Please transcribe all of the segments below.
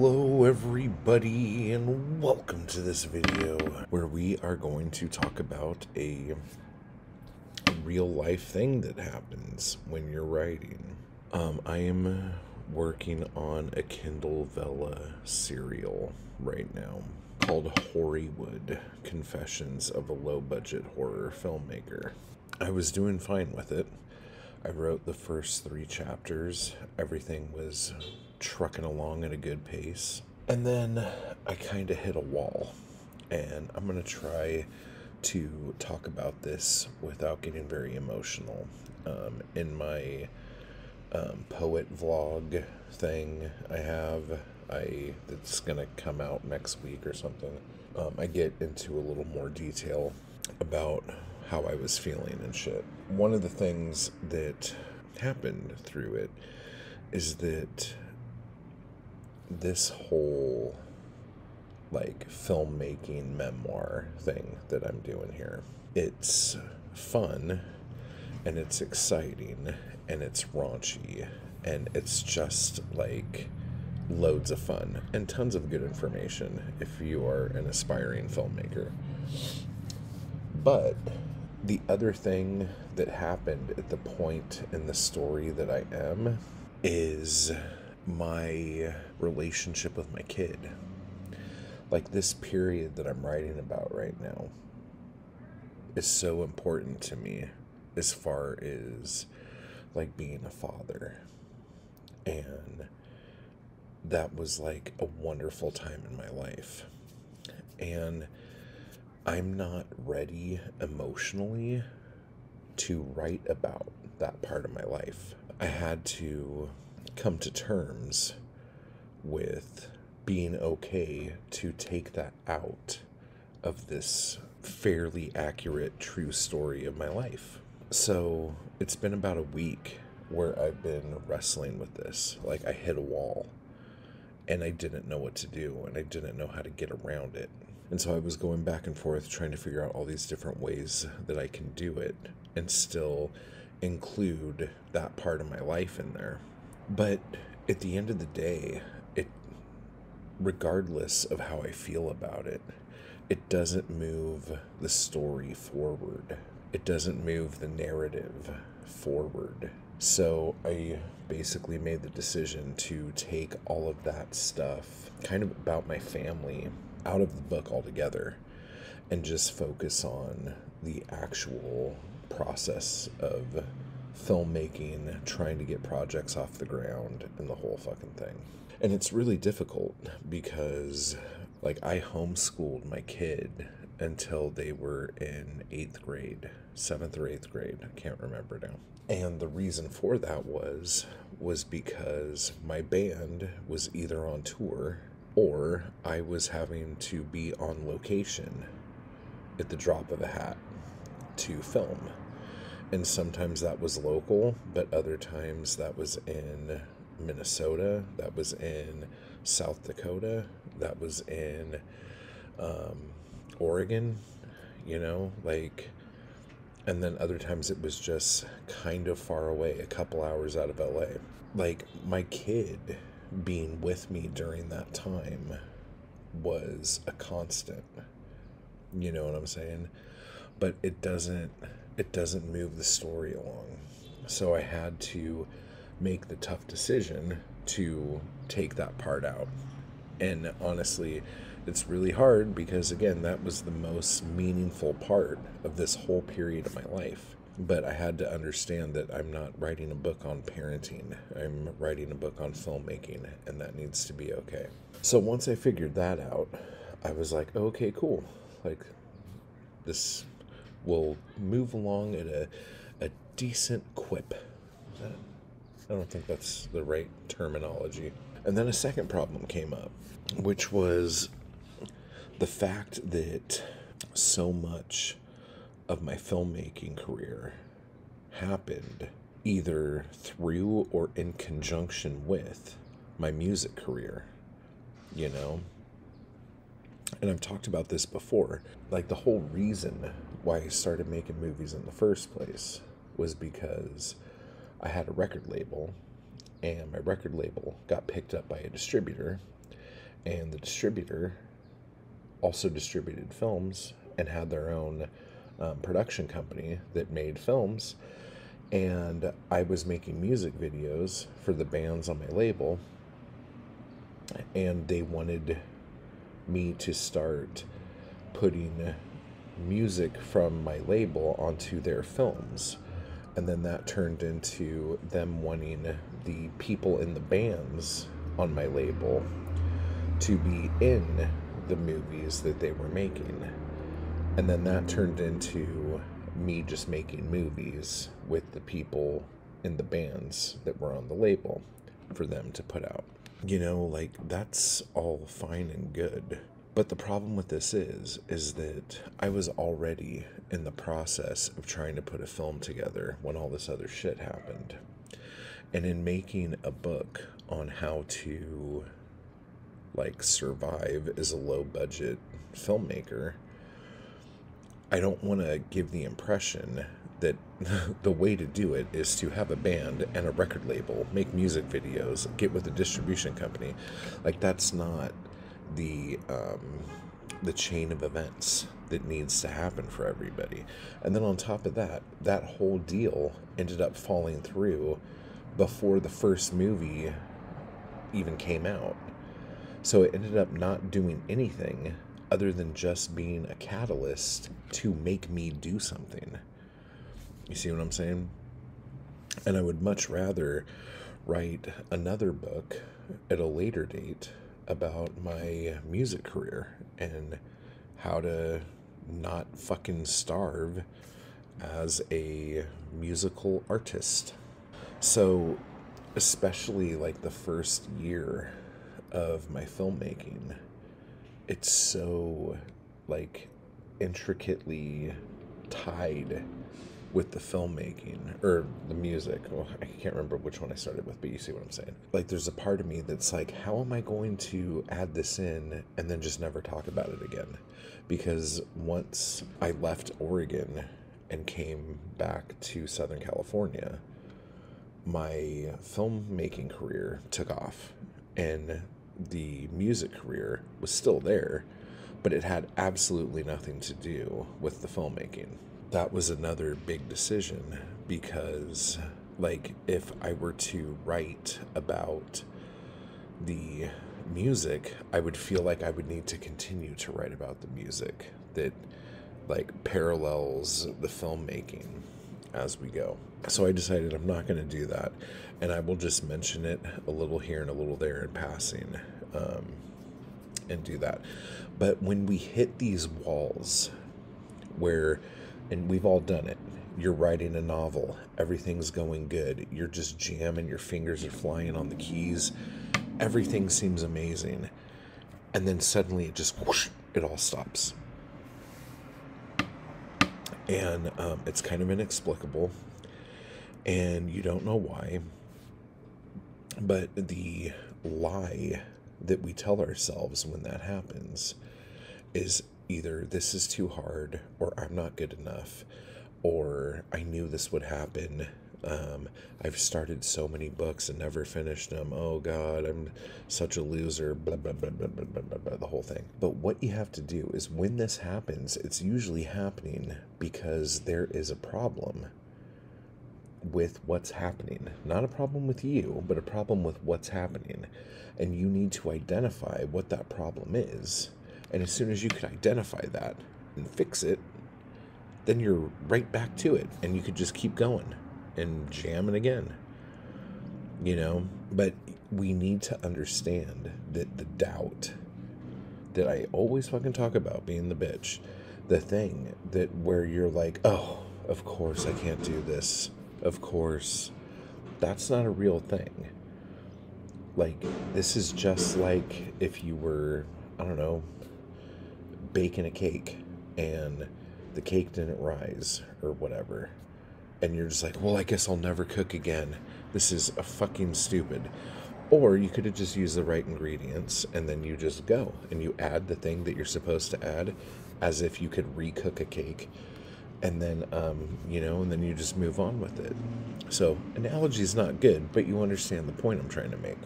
Hello everybody and welcome to this video where we are going to talk about a, real life thing that happens when you're writing. Um, I am working on a Kindle Vella serial right now called Whoreywood Confessions of a Low Budget Horror Filmmaker. I was doing fine with it. I wrote the first three chapters. Everything was trucking along at a good pace. And then I kind of hit a wall. And I'm going to try to talk about this without getting very emotional. Um, in my um, poet vlog thing I have, I that's going to come out next week or something, um, I get into a little more detail about how I was feeling and shit. One of the things that happened through it is that this whole like filmmaking memoir thing that I'm doing here. It's fun and it's exciting and it's raunchy and it's just like loads of fun and tons of good information if you are an aspiring filmmaker. But the other thing that happened at the point in the story that I am is my relationship with my kid. Like this period that I'm writing about right now is so important to me as far as like being a father. And that was like a wonderful time in my life. And I'm not ready emotionally to write about that part of my life. I had to come to terms with being okay to take that out of this fairly accurate, true story of my life. So it's been about a week where I've been wrestling with this. Like, I hit a wall and I didn't know what to do and I didn't know how to get around it. And so I was going back and forth trying to figure out all these different ways that I can do it and still include that part of my life in there. But at the end of the day, it regardless of how I feel about it, it doesn't move the story forward. It doesn't move the narrative forward. So I basically made the decision to take all of that stuff, kind of about my family, out of the book altogether and just focus on the actual process of filmmaking, trying to get projects off the ground, and the whole fucking thing. And it's really difficult because, like, I homeschooled my kid until they were in eighth grade, seventh or eighth grade. I can't remember now. And the reason for that was was because my band was either on tour or I was having to be on location at the drop of a hat to film. And sometimes that was local, but other times that was in Minnesota, that was in South Dakota, that was in um, Oregon, you know, like, and then other times it was just kind of far away, a couple hours out of LA. Like, my kid being with me during that time was a constant. You know what I'm saying? But it doesn't it doesn't move the story along. So I had to make the tough decision to take that part out. And honestly, it's really hard because again, that was the most meaningful part of this whole period of my life but I had to understand that I'm not writing a book on parenting. I'm writing a book on filmmaking, and that needs to be okay. So once I figured that out, I was like, okay, cool. Like, this will move along at a, a decent quip. I don't think that's the right terminology. And then a second problem came up, which was the fact that so much of my filmmaking career happened either through or in conjunction with my music career, you know? And I've talked about this before. Like, the whole reason why I started making movies in the first place was because I had a record label, and my record label got picked up by a distributor, And the distributor also distributed films and had their own um, production company that made films. And I was making music videos for the bands on my label, and they wanted me to start putting music from my label onto their films. And then that turned into them wanting the people in the bands on my label to be in the movies that they were making. And then that turned into me just making movies with the people in the bands that were on the label for them to put out. You know, like that's all fine and good. But the problem with this is is that I was already in the process of trying to put a film together when all this other shit happened. And in making a book on how to like survive as a low budget filmmaker, I don't want to give the impression that the way to do it is to have a band and a record label, make music videos, get with a distribution company. Like that's not the um, the chain of events that needs to happen for everybody. And then on top of that, that whole deal ended up falling through before the first movie even came out. So it ended up not doing anything other than just being a catalyst to make me do something. You see what I'm saying? And I would much rather write another book at a later date about my music career and how to not fucking starve as a musical artist. So, especially like the first year of my filmmaking, it's so like intricately tied with the filmmaking or the music. Well, I can't remember which one I started with, but you see what I'm saying. Like, there's a part of me that's like, how am I going to add this in and then just never talk about it again? Because once I left Oregon and came back to Southern California, my filmmaking career took off and the music career was still there, but it had absolutely nothing to do with the filmmaking that was another big decision because like if I were to write about the music, I would feel like I would need to continue to write about the music that like parallels the filmmaking as we go. So I decided I'm not going to do that, and I will just mention it a little here and a little there in passing, um, and do that. But when we hit these walls, where and we've all done it. You're writing a novel, everything's going good. You're just jamming, your fingers are flying on the keys. Everything seems amazing. And then suddenly it just whoosh, it all stops. And um, it's kind of inexplicable. And you don't know why. But the lie that we tell ourselves when that happens is either this is too hard or I'm not good enough or I knew this would happen. Um, I've started so many books and never finished them. Oh God, I'm such a loser. Blah, blah, blah, blah, blah, blah, blah, blah, the whole thing. But what you have to do is when this happens, it's usually happening because there is a problem with what's happening. Not a problem with you, but a problem with what's happening. And you need to identify what that problem is and as soon as you can identify that and fix it, then you're right back to it and you could just keep going and jamming again. You know, but we need to understand that the doubt that I always fucking talk about being the bitch, the thing that where you're like, oh, of course I can't do this. Of course. That's not a real thing. Like, this is just like if you were, I don't know, baking a cake and the cake didn't rise or whatever. And you're just like, well, I guess I'll never cook again. This is a fucking stupid. Or you could have just used the right ingredients and then you just go and you add the thing that you're supposed to add as if you could recook a cake. And then, um, you know, and then you just move on with it. So, analogy is not good, but you understand the point I'm trying to make.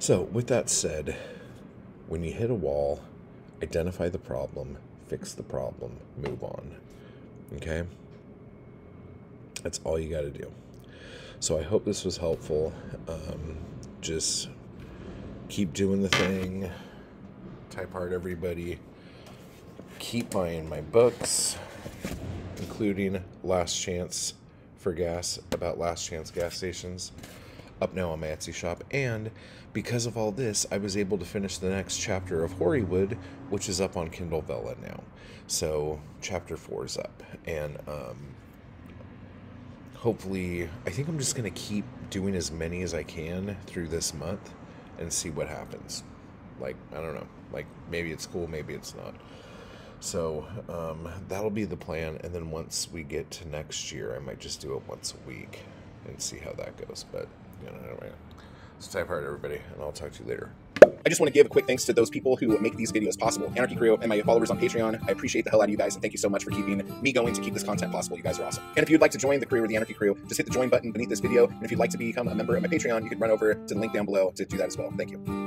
So, with that said, when you hit a wall, identify the problem, fix the problem, move on. Okay? That's all you got to do. So, I hope this was helpful. Um, just keep doing the thing. Type hard, everybody. Keep buying my books, including Last Chance for Gas about Last Chance gas stations up now on my Etsy shop. And because of all this, I was able to finish the next chapter of Whoreywood, which is up on Kindle Vella now. So chapter four is up, and um, hopefully, I think I'm just gonna keep doing as many as I can through this month and see what happens. Like I don't know, like maybe it's cool, maybe it's not. So um, that'll be the plan, and then once we get to next year, I might just do it once a week and see how that goes. But anyway. Type hard, everybody, and I'll talk to you later. I just want to give a quick thanks to those people who make these videos possible. Anarchy Crew and my followers on Patreon. I appreciate the hell out of you guys. And thank you so much for keeping me going to keep this content possible. You guys are awesome. And if you'd like to join the crew or the Anarchy Crew, just hit the join button beneath this video. And if you'd like to become a member of my Patreon, you can run over to the link down below to do that as well. Thank you.